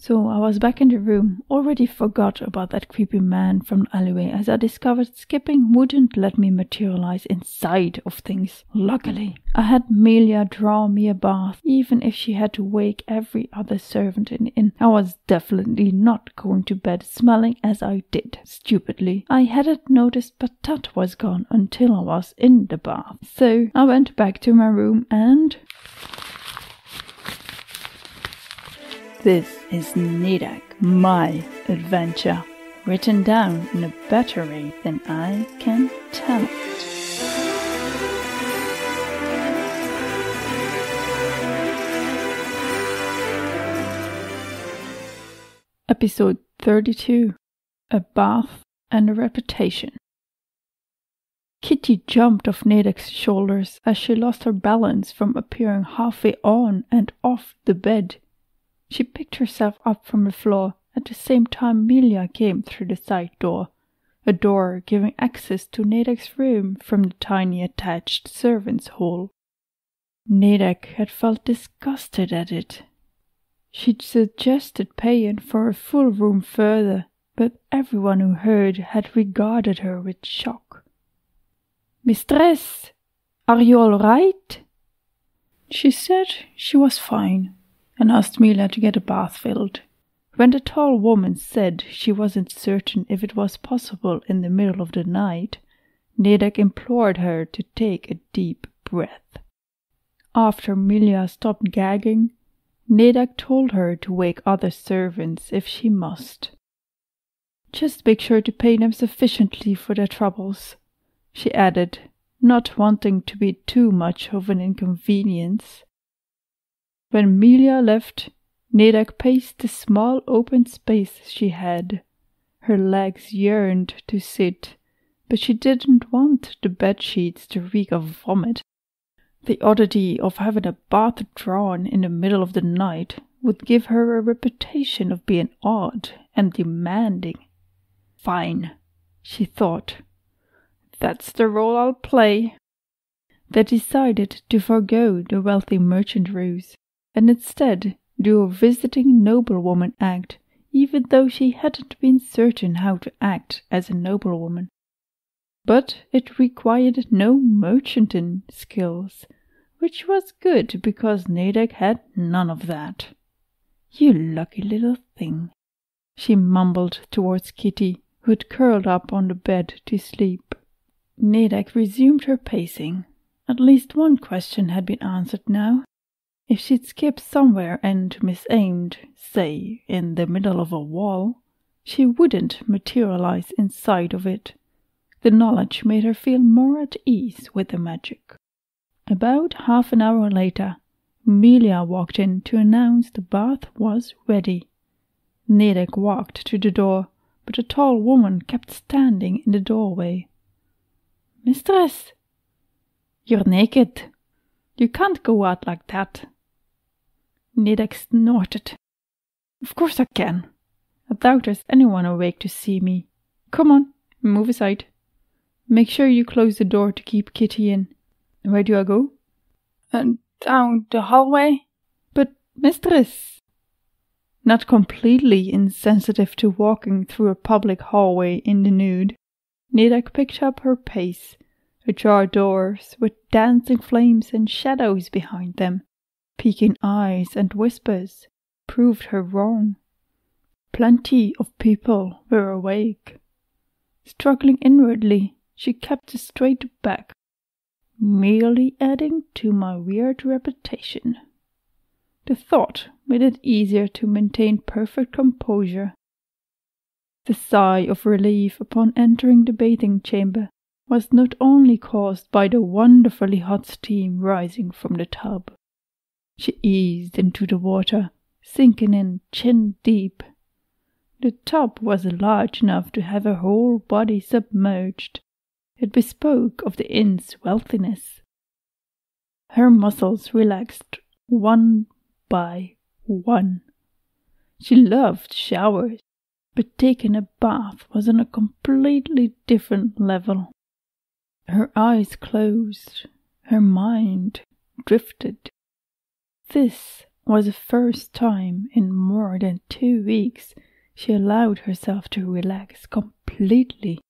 So I was back in the room, already forgot about that creepy man from the alleyway as I discovered skipping wouldn't let me materialize inside of things. Luckily, I had Melia draw me a bath, even if she had to wake every other servant in the inn. I was definitely not going to bed smelling as I did. Stupidly, I hadn't noticed Patat was gone until I was in the bath. So I went back to my room and This is Nadec, my adventure, written down in a better way than I can tell it. Episode 32 A Bath and a Reputation. Kitty jumped off Nadec's shoulders as she lost her balance from appearing halfway on and off the bed she picked herself up from the floor. At the same time, Melia came through the side door, a door giving access to Nadec's room from the tiny attached servants' hall. Nadec had felt disgusted at it. She'd suggested paying for a full room further, but everyone who heard had regarded her with shock. Mistress, are you all right? She said she was fine, and asked Melia to get a bath filled. When the tall woman said she wasn't certain if it was possible in the middle of the night, Nadec implored her to take a deep breath. After Melia stopped gagging, Nadec told her to wake other servants if she must. Just make sure to pay them sufficiently for their troubles, she added, not wanting to be too much of an inconvenience. When Melia left, Nadec paced the small open space she had. Her legs yearned to sit, but she didn't want the bed sheets to reek of vomit. The oddity of having a bath drawn in the middle of the night would give her a reputation of being odd and demanding. Fine, she thought. That's the role I'll play. They decided to forego the wealthy merchant ruse and instead do a visiting noblewoman act, even though she hadn't been certain how to act as a noblewoman. But it required no merchanting skills, which was good because Nadec had none of that. You lucky little thing, she mumbled towards Kitty, who had curled up on the bed to sleep. Nadec resumed her pacing. At least one question had been answered now. If she'd skipped somewhere and misaimed, say, in the middle of a wall, she wouldn't materialize inside of it. The knowledge made her feel more at ease with the magic. About half an hour later, Melia walked in to announce the bath was ready. Nadec walked to the door, but a tall woman kept standing in the doorway. Mistress, you're naked. You can't go out like that. Nadec snorted. Of course I can. I doubt there's anyone awake to see me. Come on, move aside. Make sure you close the door to keep Kitty in. Where do I go? Uh, down the hallway. But, mistress. Not completely insensitive to walking through a public hallway in the nude, Nadec picked up her pace. Ajar doors with dancing flames and shadows behind them peeking eyes and whispers proved her wrong. Plenty of people were awake. Struggling inwardly, she kept a straight back, merely adding to my weird reputation. The thought made it easier to maintain perfect composure. The sigh of relief upon entering the bathing chamber was not only caused by the wonderfully hot steam rising from the tub, she eased into the water, sinking in chin deep. The tub was large enough to have her whole body submerged. It bespoke of the inn's wealthiness. Her muscles relaxed one by one. She loved showers, but taking a bath was on a completely different level. Her eyes closed, her mind drifted. This was the first time in more than two weeks she allowed herself to relax completely,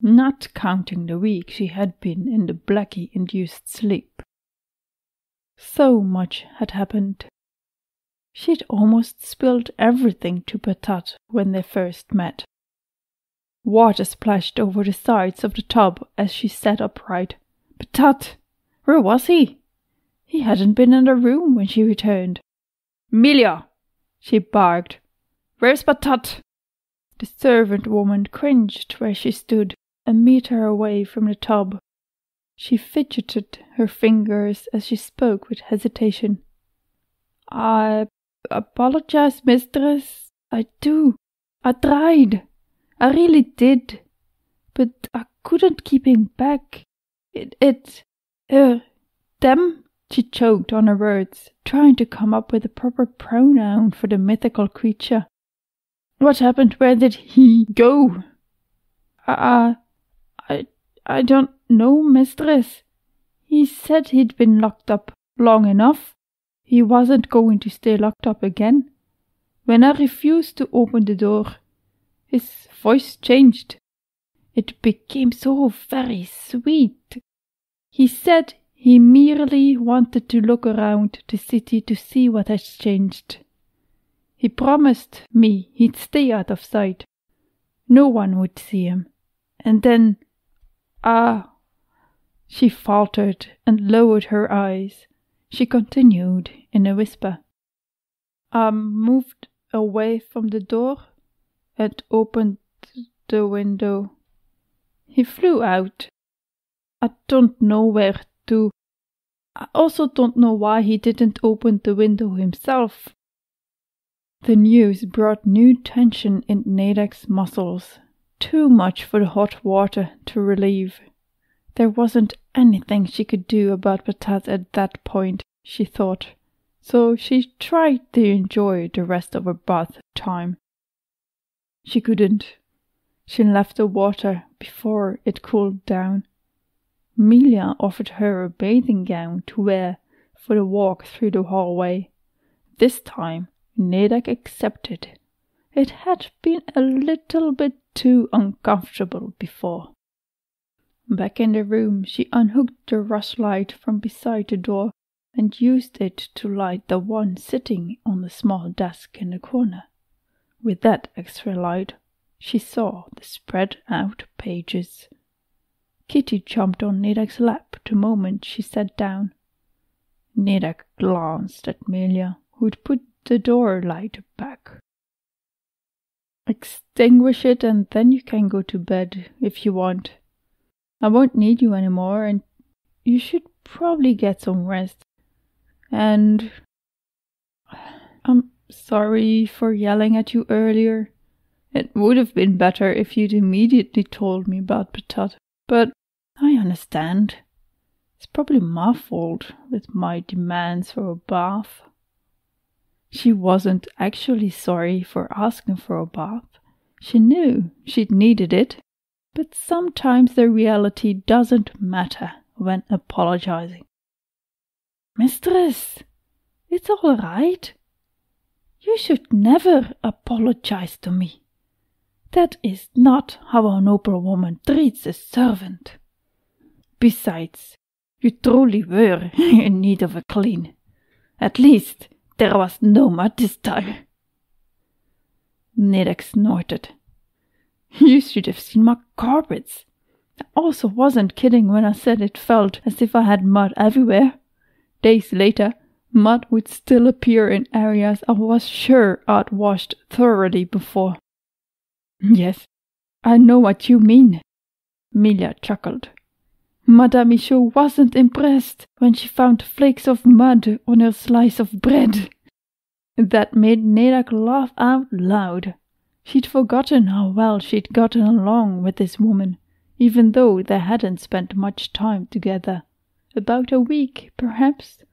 not counting the week she had been in the blackie induced sleep. So much had happened. She'd almost spilled everything to Patat when they first met. Water splashed over the sides of the tub as she sat upright. Patat! Where was he? He hadn't been in the room when she returned. Melia! she barked. Where's Patat? The servant woman cringed where she stood, a meter away from the tub. She fidgeted her fingers as she spoke with hesitation. I apologize, mistress. I do. I tried. I really did. But I couldn't keep him back. It, it, er, them. She choked on her words, trying to come up with a proper pronoun for the mythical creature. What happened? Where did he go? Uh, I, I don't know, mistress. He said he'd been locked up long enough. He wasn't going to stay locked up again. When I refused to open the door, his voice changed. It became so very sweet. He said he merely wanted to look around the city to see what has changed. He promised me he'd stay out of sight. No one would see him. And then, ah, she faltered and lowered her eyes. She continued in a whisper. I moved away from the door and opened the window. He flew out. I don't know where to. I also don't know why he didn't open the window himself. The news brought new tension in Nadec's muscles, too much for the hot water to relieve. There wasn't anything she could do about Patat at that point, she thought, so she tried to enjoy the rest of her bath time. She couldn't. She left the water before it cooled down. Melia offered her a bathing gown to wear for the walk through the hallway. This time Nadec accepted. It had been a little bit too uncomfortable before. Back in the room, she unhooked the rushlight from beside the door and used it to light the one sitting on the small desk in the corner. With that extra light, she saw the spread out pages. Kitty jumped on Nadec's lap the moment she sat down. Nadec glanced at Melia, who'd put the door light back. Extinguish it and then you can go to bed if you want, I won't need you anymore, and you should probably get some rest. And I'm sorry for yelling at you earlier. It would have been better if you'd immediately told me about Patat, but I understand. It's probably my fault with my demands for a bath. She wasn't actually sorry for asking for a bath. She knew she'd needed it but sometimes the reality doesn't matter when apologizing. Mistress, it's all right. You should never apologize to me. That is not how a noble woman treats a servant. Besides, you truly were in need of a clean. At least there was no mud this time. Nadec snorted. You should have seen my carpets. I also wasn't kidding when I said it felt as if I had mud everywhere. Days later, mud would still appear in areas I was sure I'd washed thoroughly before. Yes, I know what you mean. Melia chuckled. Madame Michaud wasn't impressed when she found flakes of mud on her slice of bread. That made Nadec laugh out loud. She'd forgotten how well she'd gotten along with this woman, even though they hadn't spent much time together. About a week, perhaps,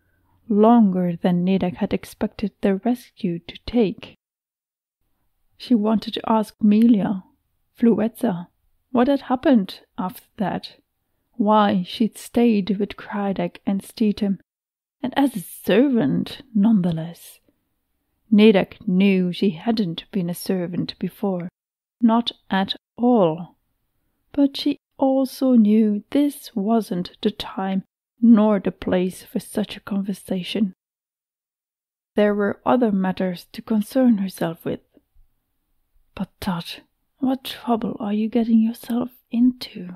longer than Nadec had expected their rescue to take. She wanted to ask Melia, Fluetza, what had happened after that, why she'd stayed with Krydek and Steetum, and as a servant nonetheless. Nadec knew she hadn't been a servant before, not at all. But she also knew this wasn't the time nor the place for such a conversation. There were other matters to concern herself with. But Tut, what trouble are you getting yourself into?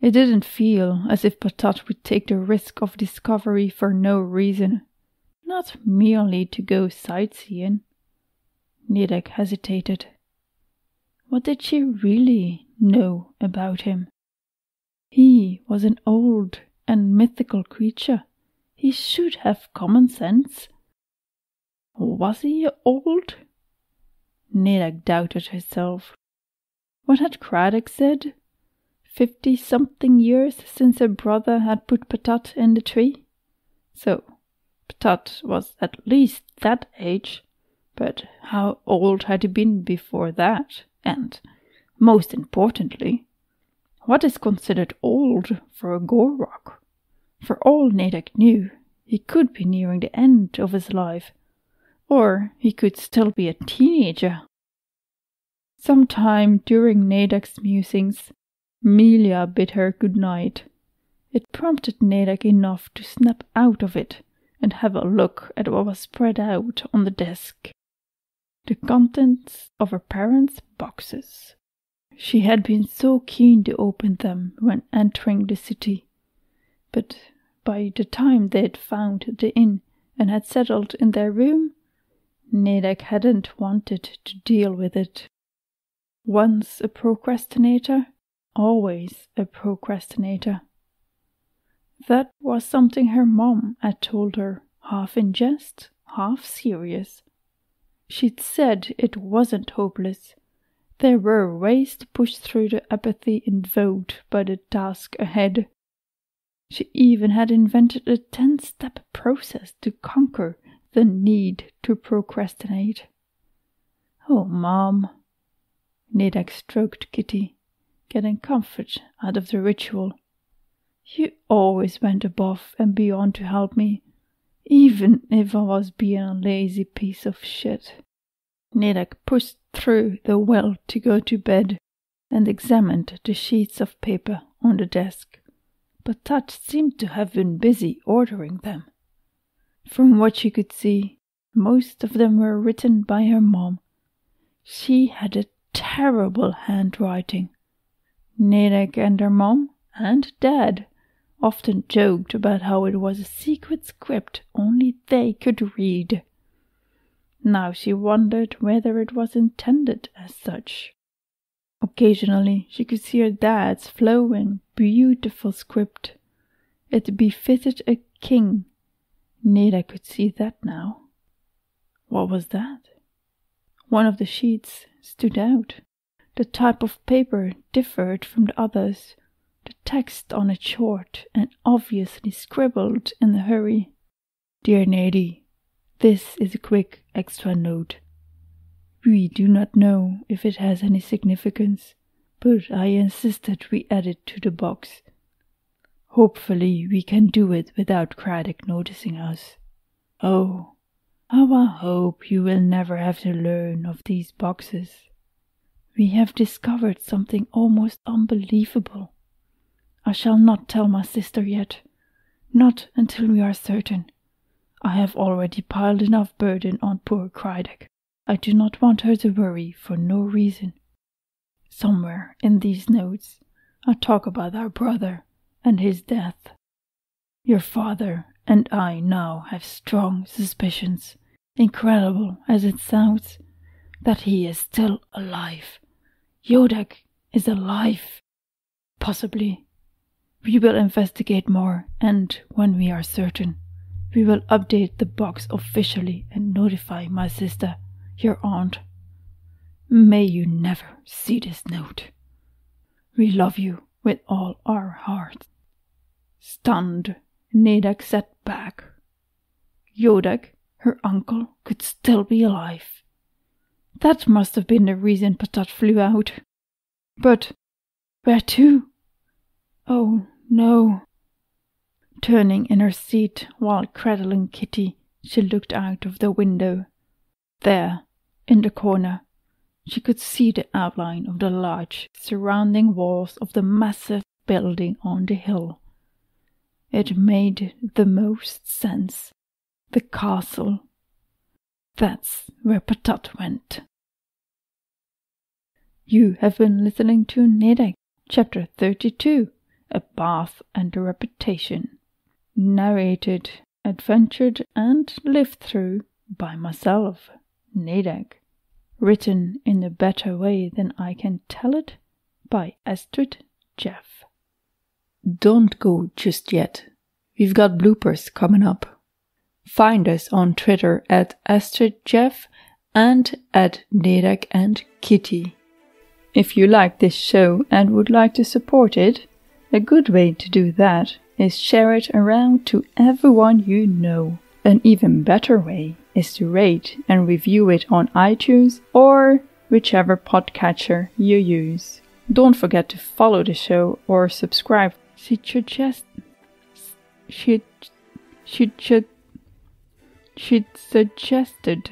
It didn't feel as if Patat would take the risk of discovery for no reason, not merely to go sightseeing. Nadec hesitated. What did she really know about him? He was an old and mythical creature. He should have common sense. Was he old? Nadec doubted herself. What had Craddock said? fifty something years since her brother had put Patat in the tree. So, Patat was at least that age, but how old had he been before that? And, most importantly, what is considered old for a Gorrock? For all Nadec knew, he could be nearing the end of his life, or he could still be a teenager. Sometime during Nadec's musings, Melia bid her good night. It prompted Nadec enough to snap out of it and have a look at what was spread out on the desk. The contents of her parents' boxes. She had been so keen to open them when entering the city, but by the time they had found the inn and had settled in their room, Nadec hadn't wanted to deal with it. Once a procrastinator, always a procrastinator. That was something her mom had told her, half in jest, half serious. She'd said it wasn't hopeless. There were ways to push through the apathy invoked by the task ahead. She even had invented a ten step process to conquer the need to procrastinate. Oh, Mom. Nadec stroked Kitty getting comfort out of the ritual. You always went above and beyond to help me, even if I was being a lazy piece of shit. Nedek pushed through the well to go to bed and examined the sheets of paper on the desk, but Tut seemed to have been busy ordering them. From what she could see, most of them were written by her mom. She had a terrible handwriting, Nadec and her mom and dad often joked about how it was a secret script only they could read. Now she wondered whether it was intended as such. Occasionally she could see her dad's flowing, beautiful script. It befitted a king. Neda could see that now. What was that? One of the sheets stood out. The type of paper differed from the others, the text on it short and obviously scribbled in a hurry. Dear Nady, this is a quick extra note. We do not know if it has any significance, but I insisted we add it to the box. Hopefully, we can do it without Craddock noticing us. Oh, how I hope you will never have to learn of these boxes. We have discovered something almost unbelievable. I shall not tell my sister yet, not until we are certain. I have already piled enough burden on poor Craddock. I do not want her to worry for no reason. Somewhere in these notes, I talk about our brother and his death. Your father and I now have strong suspicions, incredible as it sounds, that he is still alive. Yodak is alive. Possibly. We will investigate more, and when we are certain, we will update the box officially and notify my sister, your aunt. May you never see this note. We love you with all our hearts. Stunned, Nadec sat back. Yodak, her uncle, could still be alive. That must have been the reason Patat flew out. But where to? Oh, no. Turning in her seat while cradling Kitty, she looked out of the window. There, in the corner, she could see the outline of the large surrounding walls of the massive building on the hill. It made the most sense. The castle. That's where Patat went. You have been listening to Nadec, Chapter 32 A Bath and a Reputation. Narrated, adventured, and lived through by myself, Nadec. Written in a better way than I can tell it by Astrid Jef. Don't go just yet. We've got bloopers coming up. Find us on Twitter at Astrid Jef and at Nadec and Kitty. If you like this show and would like to support it, a good way to do that is share it around to everyone you know. An even better way is to rate and review it on iTunes or whichever podcatcher you use. Don't forget to follow the show or subscribe. She suggest she she should she'd suggested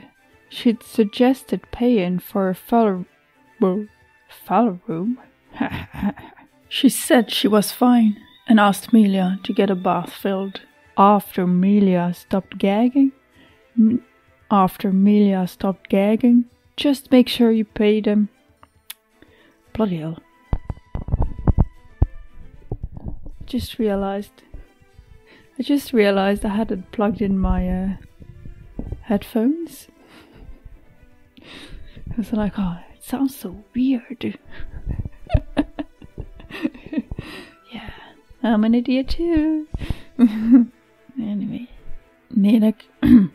she'd suggested paying for a fellow fellow room. she said she was fine and asked Melia to get a bath filled. After Melia stopped gagging, M- after Melia stopped gagging, just make sure you pay them. Bloody hell. Just realized. I just realized I hadn't plugged in my uh, headphones. I was like, oh, it sounds so weird. yeah, I'm an idiot too. anyway, Nadec,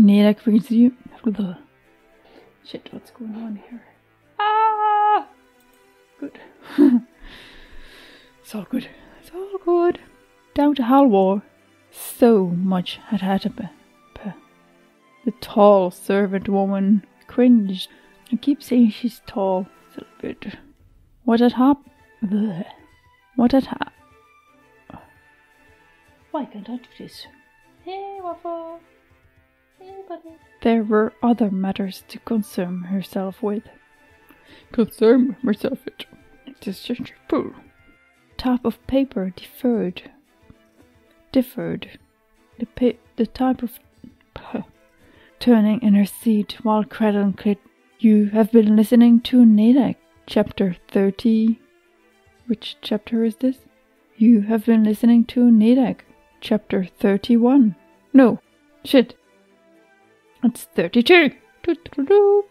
Nadec resume. Shit, what's going on here? Ah, good. it's all good. Good. Down to Halvor. So much had happened. The tall servant woman cringed. I keep saying she's tall. It's a little bit. What had happened? What had happened? Why can't I do this? Hey, Waffle. Hey, buddy. There were other matters to concern herself with. Concern myself with. It is just a fool. Type of paper differed. Differed. The pa- the type of turning in her seat while cradling Kit. You have been listening to Nadec, chapter 30. Which chapter is this? You have been listening to Nadec, chapter 31. No, shit. It's 32. Doo-doo-doo.